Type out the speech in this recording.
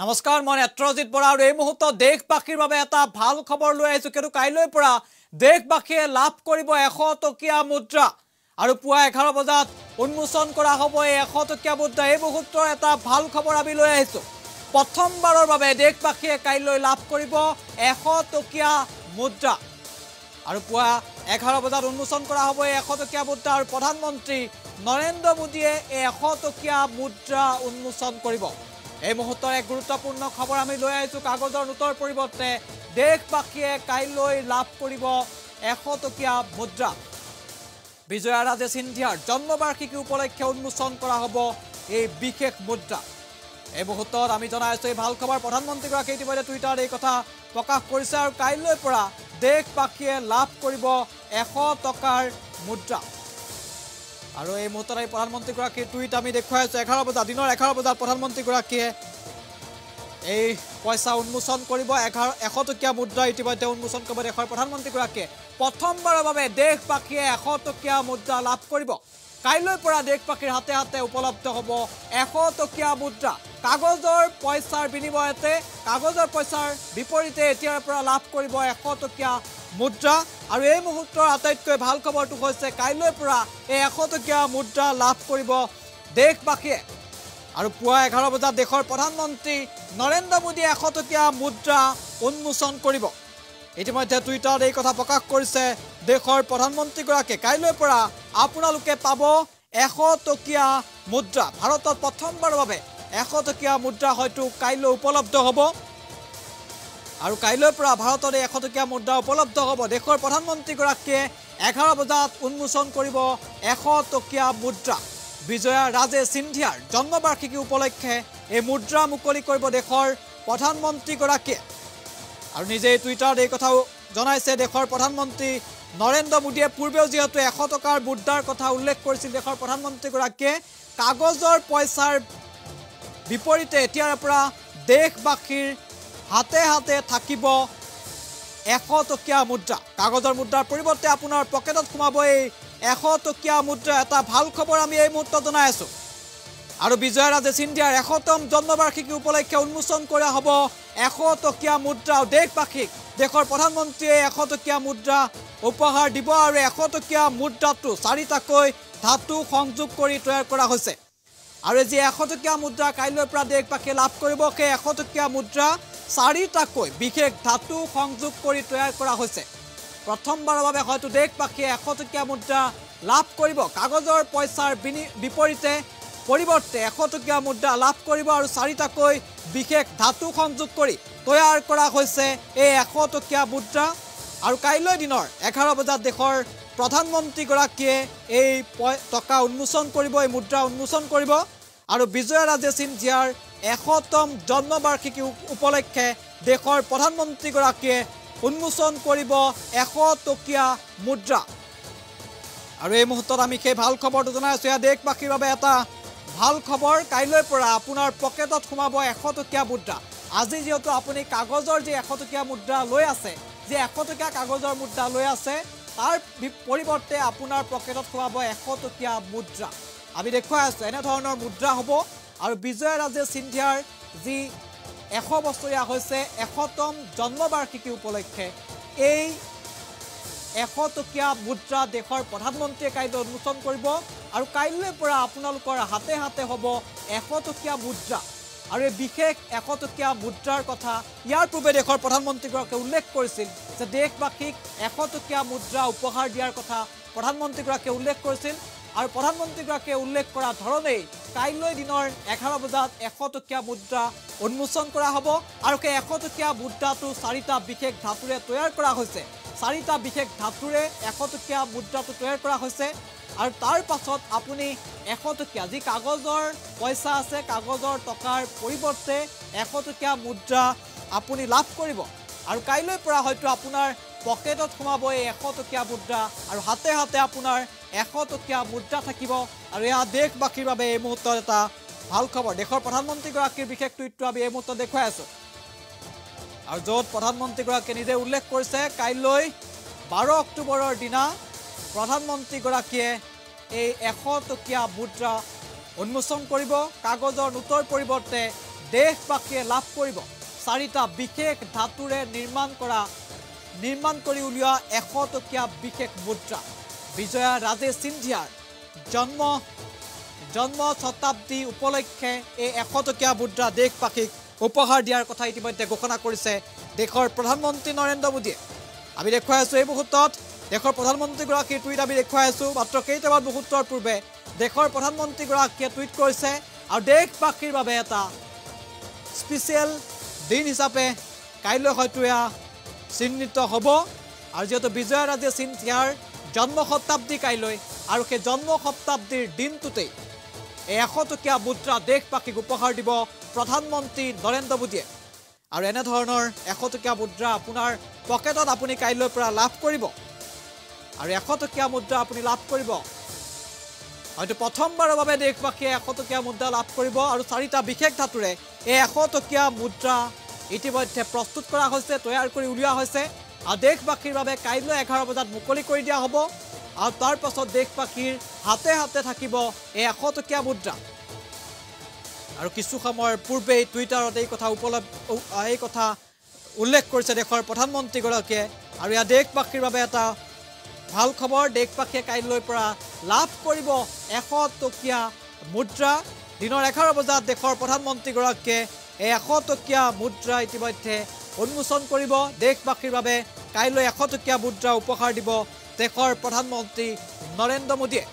নমস্কাৰ মই নেত্ৰজিৎ বৰা আৰু এই মুহূৰ্তত দেশবাসীৰ বাবে এটা ভাল খবৰ লৈ আহিছোঁ। কিন্তু কাইলৈৰ পৰা দেশবাসীয়ে লাভ কৰিব এশ টকীয়া মুদ্ৰা। আৰু পুৱা এঘাৰ বজাত উন্মোচন কৰা হ'ব এই এশ টকীয়া মুদ্ৰা। এই মুহূৰ্তৰ এটা ভাল খবৰ আমি লৈ আহিছোঁ। প্ৰথমবাৰৰ বাবে দেশবাসীয়ে কাইলৈ লাভ কৰিব এশ টকীয়া মুদ্ৰা। আৰু পুৱা এঘাৰ বজাত উন্মোচন কৰা হ'ব এই এশ টকীয়া মুদ্ৰা। আৰু প্ৰধানমন্ত্ৰী নৰেন্দ্ৰ মোদীয়ে এই এশ টকীয়া মুদ্ৰা উন্মোচন কৰিব। এই মুহূৰ্তৰ এক গুৰুত্বপূৰ্ণ খবৰ আমি লৈ আহিছোঁ কাগজৰ নোটৰ পৰিৱৰ্তে। দেশবাসীয়ে কাইলৈ লাভ টকীয়া মুদ্ৰা। বিজয়া ৰাজে সিন্ধিয়াৰ জন্মবাৰ্ষিকী উপলক্ষে উন্মোচন কৰা হ'ব এই বিশেষ মুদ্ৰা। এই মুহূৰ্তত আমি জনাই আছোঁ এই ভাল খবৰ প্ৰধানমন্ত্ৰীগৰাকীয়ে ইতিমধ্যে টুইটাৰত এই কথা কৰিছে আৰু কাইলৈৰ পৰা দেশবাসীয়ে লাভ কৰিব এশ টকাৰ মুদ্ৰা। আৰু এই মুহূৰ্তত এই প্ৰধানমন্ত্ৰীগৰাকীৰ টুইট আমি দেখুৱাই আছোঁ। এঘাৰ বজাত দিনৰ এঘাৰ বজাত প্ৰধানমন্ত্ৰীগৰাকীয়ে এই পইচা উন্মোচন কৰিব। এঘাৰ এশ টকীয়া মুদ্ৰা ইতিমধ্যে উন্মোচন কৰিব দেশৰ প্ৰধানমন্ত্ৰীগৰাকীয়ে। প্ৰথমবাৰৰ বাবে দেশবাসীয়ে এশ টকীয়া মুদ্ৰা লাভ কৰিব। কাইলৈৰ পৰা দেশবাসীৰ হাতে হাতে উপলব্ধ হ'ব এশ টকীয়া মুদ্ৰা। কাগজৰ পইচাৰ বিনিময়তে কাগজৰ পইচাৰ বিপৰীতে এতিয়াৰ পৰা লাভ কৰিব এশ টকীয়া মুদ্ৰা আৰু এই মুহূৰ্তৰ আটাইতকৈ ভাল খবৰটো হৈছে কাইলৈৰ পৰা এই এশ টকীয়া মুদ্ৰা লাভ কৰিব দেশবাসীয়ে। আৰু পুৱা এঘাৰ বজাত দেশৰ প্ৰধানমন্ত্ৰী নৰেন্দ্ৰ মোদীয়ে এশ টকীয়া মুদ্ৰা উন্মোচন কৰিব। ইতিমধ্যে টুইটাৰত এই কথা প্ৰকাশ কৰিছে দেশৰ প্ৰধানমন্ত্ৰীগৰাকীয়ে। কাইলৈৰ পৰা আপোনালোকে পাব এশ টকীয়া মুদ্ৰা। ভাৰতত প্ৰথমবাৰৰ বাবে এশ টকীয়া মুদ্ৰা হয়তো কাইলৈ উপলব্ধ হ'ব। আৰু কাইলৈৰ পৰা ভাৰতত এশ টকীয়া মুদ্ৰা উপলব্ধ হ'ব। দেশৰ প্ৰধানমন্ত্ৰীগৰাকীয়ে এঘাৰ বজাত উন্মোচন কৰিব এশ টকীয়া মুদ্ৰা। বিজয়া ৰাজে সিন্ধিয়াৰ জন্মবাৰ্ষিকী উপলক্ষে এই মুদ্ৰা মুকলি কৰিব দেশৰ প্ৰধানমন্ত্ৰীগৰাকীয়ে। আৰু নিজেই টুইটাৰত এই কথাও জনাইছে দেশৰ প্ৰধানমন্ত্ৰী নৰেন্দ্ৰ মোদীয়ে পূৰ্বেও যিহেতু এশ টকাৰ মুদ্ৰাৰ কথা উল্লেখ কৰিছিল দেশৰ প্ৰধানমন্ত্ৰীগৰাকীয়ে কাগজৰ পইচাৰ বিপৰীতে এতিয়াৰ পৰা দেশবাসীৰ হাতে হাতে থাকিব এশ টকীয়া মুদ্ৰা। কাগজৰ মুদ্ৰাৰ পৰিৱৰ্তে আপোনাৰ পকেটত সোমাব এই এশ টকীয়া মুদ্ৰা। এটা ভাল খবৰ আমি এই মুহূৰ্তত জনাই আছোঁ। আৰু বিজয়া ৰাজে সিন্ধিয়াৰ এশতম জন্মবাৰ্ষিকী উপলক্ষে উন্মোচন কৰা হ'ব এশ টকীয়া মুদ্ৰা দেশবাসীক দেশৰ প্ৰধানমন্ত্ৰীয়ে এশ টকীয়া মুদ্ৰা উপহাৰ দিব আৰু এশ টকীয়া মুদ্ৰাটো চাৰিটাকৈ ধাতু সংযোগ কৰি তৈয়াৰ কৰা হৈছে। আৰু যি এশ টকীয়া মুদ্ৰা কাইলৈৰ পৰা দেশবাসীয়ে লাভ কৰিব সেই এশ টকীয়া মুদ্ৰা চাৰিটাকৈ বিশেষ ধাতু সংযোগ কৰি তৈয়াৰ কৰা হৈছে। প্ৰথমবাৰৰ বাবে হয়তো দেশবাসীয়ে এশ টকীয়া মুদ্ৰা লাভ কৰিব কাগজৰ পইচাৰ বিপৰীতে পৰিৱৰ্তে এশ টকীয়া মুদ্ৰা লাভ কৰিব আৰু চাৰিটাকৈ বিশেষ ধাতু সংযোগ কৰি তৈয়াৰ কৰা হৈছে এই এশ টকীয়া মুদ্ৰা। আৰু কাইলৈ দিনৰ এঘাৰ বজাত দেশৰ প্ৰধানমন্ত্ৰীগৰাকীয়ে এই টকা উন্মোচন কৰিব এই মুদ্ৰা উন্মোচন কৰিব। আৰু বিজয়া ৰাজে সিন্ধিয়াৰ এশতম জন্মবাৰ্ষিকী উপ- উপলক্ষে দেশৰ প্ৰধানমন্ত্ৰীগৰাকীয়ে উন্মোচন কৰিব এশ টকীয়া মুদ্ৰা। আৰু এই মুহূৰ্তত আমি সেই ভাল খবৰটো জনাই আছোঁ। এয়া দেশবাসীৰ বাবে এটা ভাল খবৰ। কাইলৈৰ পৰা আপোনাৰ পকেটত সোমাব এশ টকীয়া মুদ্ৰা। আজি যিহেতু আপুনি কাগজৰ যি এশ টকীয়া মুদ্ৰা লৈ আছে যি এশ টকীয়া কাগজৰ মুদ্ৰা লৈ আছে তাৰ পৰিৱৰ্তে আপোনাৰ পকেটত সোমাব এশ টকীয়া মুদ্ৰা। আমি দেখুৱাই আছোঁ এনেধৰণৰ মুদ্ৰা হ'ব। আৰু বিজয়া ৰাজে সিন্ধিয়াৰ যি এশ বছৰীয়া হৈছে এশতম জন্মবাৰ্ষিকী উপলক্ষে এই এশ টকীয়া মুদ্ৰা দেশৰ প্ৰধানমন্ত্ৰীয়ে কাইলৈ উন্মোচন কৰিব। আৰু কাইলৈৰ পৰা আপোনালোকৰ হাতে হাতে হ'ব এশ টকীয়া মুদ্ৰা। আৰু এই বিশেষ এশ টকীয়া মুদ্ৰাৰ কথা ইয়াৰ পূৰ্বে দেশৰ প্ৰধানমন্ত্ৰীগৰাকীয়ে উল্লেখ কৰিছিল যে দেশবাসীক এশ টকীয়া মুদ্ৰা উপহাৰ দিয়াৰ কথা প্ৰধানমন্ত্ৰীগৰাকীয়ে উল্লেখ কৰিছিল। আৰু প্ৰধানমন্ত্ৰীগৰাকীয়ে উল্লেখ কৰা ধৰণেই কাইলৈ দিনৰ এঘাৰ বজাত এশ টকীয়া মুদ্ৰা উন্মোচন কৰা হ'ব আৰু সেই এশ টকীয়া মুদ্ৰাটো চাৰিটা বিশেষ ধাতুৰে তৈয়াৰ কৰা হৈছে। চাৰিটা বিশেষ ধাতুৰে এশ টকীয়া মুদ্ৰাটো তৈয়াৰ কৰা হৈছে আৰু তাৰ পাছত আপুনি এশ টকীয়া যি কাগজৰ পইচা আছে কাগজৰ টকাৰ পৰিৱৰ্তে এশ টকীয়া মুদ্ৰা আপুনি লাভ কৰিব। আৰু কাইলৈৰ পৰা হয়তো আপোনাৰ পকেটত সোমাব এই এশ টকীয়া মুদ্ৰা আৰু হাতে হাতে আপোনাৰ এশ টকীয়া মুদ্ৰা থাকিব আৰু এয়া দেশবাসীৰ বাবে এই মুহূৰ্তত এটা ভাল খবৰ। দেশৰ প্ৰধানমন্ত্ৰীগৰাকীৰ বিশেষ টুইটটো আমি এই মুহূৰ্তত দেখুৱাই আছোঁ। আৰু য'ত প্ৰধানমন্ত্ৰীগৰাকীয়ে নিজে উল্লেখ কৰিছে কাইলৈ বাৰ অক্টোবৰৰ দিনা প্ৰধানমন্ত্ৰীগৰাকীয়ে এই এশ টকীয়া মুদ্ৰা উন্মোচন কৰিব। কাগজৰ নোটৰ পৰিৱৰ্তে দেশবাসীয়ে লাভ কৰিব। চাৰিটা বিশেষ ধাতুৰে নিৰ্মাণ কৰা নিৰ্মাণ কৰি উলিওৱা এশ টকীয়া বিশেষ মুদ্ৰা। বিজয়া ৰাজে সিন্ধিয়াৰ জন্ম জন্ম শতাব্দী উপলক্ষে এই এশ টকীয়া মুদ্ৰা দেশবাসীক উপহাৰ দিয়াৰ কথা ইতিমধ্যে ঘোষণা কৰিছে দেশৰ প্ৰধানমন্ত্ৰী নৰেন্দ্ৰ মোদীয়ে। আমি দেখুৱাই আছোঁ এই মুহূৰ্তত দেশৰ প্ৰধানমন্ত্ৰীগৰাকীৰ টুইট আমি দেখুৱাই আছোঁ। মাত্ৰ কেইটামান মুহূৰ্তৰ পূৰ্বে দেশৰ প্ৰধানমন্ত্ৰীগৰাকীয়ে টুইট কৰিছে আৰু দেশবাসীৰ বাবে এটা স্পেচিয়েল দিন হিচাপে কাইলৈ হয়তো এয়া চিহ্নিত হ'ব। আৰু যিহেতু বিজয়াৰাজে সিন্ধিয়াৰ জন্ম শতাব্দী কাইলৈ আৰু সেই জন্ম শতাব্দীৰ দিনটোতেই এই এশ টকীয়া মুদ্ৰা দেশবাসীক উপহাৰ দিব প্ৰধানমন্ত্ৰী নৰেন্দ্ৰ মোদীয়ে। আৰু এনেধৰণৰ এশ টকীয়া মুদ্ৰা আপোনাৰ পকেটত আপুনি কাইলৈৰ পৰা লাভ কৰিব। আৰু এশ টকীয়া মুদ্ৰা আপুনি লাভ কৰিব। হয়তো প্ৰথমবাৰৰ বাবে দেশবাসীয়ে এশ টকীয়া মুদ্ৰা লাভ কৰিব আৰু চাৰিটা বিশেষ ধাতুৰে এই এশ টকীয়া মুদ্ৰা ইতিমধ্যে প্ৰস্তুত কৰা হৈছে তৈয়াৰ কৰি উলিওৱা হৈছে। দেশবাসীৰ বাবে কাইলৈ এঘাৰ বজাত মুকলি কৰি দিয়া হ'ব আৰু তাৰ পাছত দেশবাসীৰ হাতে হাতে থাকিব এই এশ টকীয়া মুদ্ৰা। আৰু কিছু সময়ৰ পূৰ্বেই টুইটাৰত এই কথা এই কথা উল্লেখ কৰিছে দেশৰ প্ৰধানমন্ত্ৰীগৰাকীয়ে। আৰু এয়া দেশবাসীৰ বাবে এটা ভাল খবৰ দেশবাসীয়ে কাইলৈৰ পৰা লাভ কৰিব এশ টকীয়া মুদ্ৰা। দিনৰ এঘাৰ বজাত দেশৰ প্ৰধানমন্ত্ৰীগৰাকীয়ে এই এশ টকীয়া মুদ্ৰা ইতিমধ্যে উন্মোচন কৰিব। দেশবাসীৰ বাবে কাইলৈ এশ টকীয়া মুদ্ৰা উপহাৰ দিব দেশৰ প্ৰধানমন্ত্ৰী নৰেন্দ্ৰ মোদীয়ে।